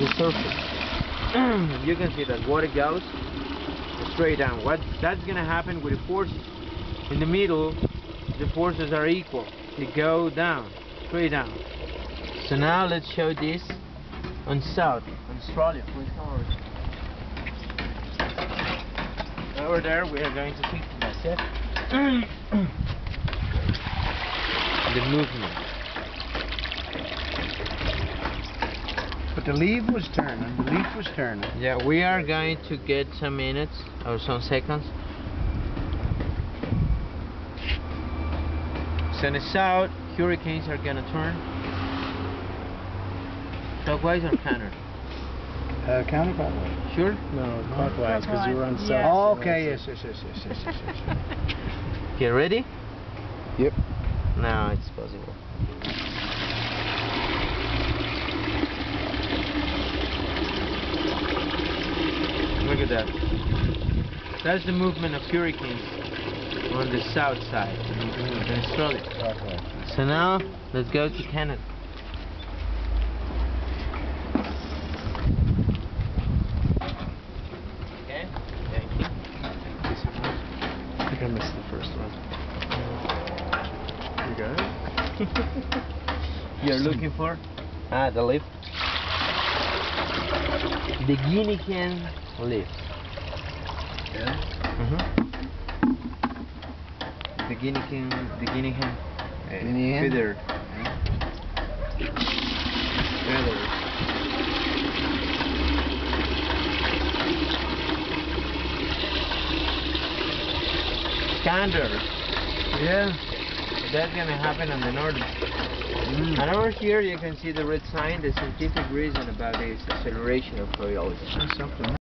the surface. you can see that water goes straight down. What that's gonna happen with the forces in the middle, the forces are equal. They go down, straight down. So now let's show this on South, on Australia. Over. There, we are going to fix that's it. the movement. The leaf was turning. The leaf was turning. Yeah, we are going to get some minutes or some seconds. So in out. hurricanes are gonna turn. Clockwise or counter? Uh, counterclockwise. Sure? No, clockwise, because you were on south. Oh, okay. Yes, yes, yes, yes, yes, yes, yes. Okay, ready? Yep. Now it's possible. At that. That's the movement of hurricanes on the south side in Australia. Clockwise. So now let's go to Canada. Okay, thank you. I think I missed the first one. You got it? You're looking for? Ah, the lift. The guinea hen lift. Yeah. Mm-hmm. The guinea hen, the guinea hen. uh, Guinea hen? Feather. Feathers. Scandal. Yeah. That's gonna happen on the north. And over here you can see the red sign, the scientific reason about this acceleration of Coriolis. Something.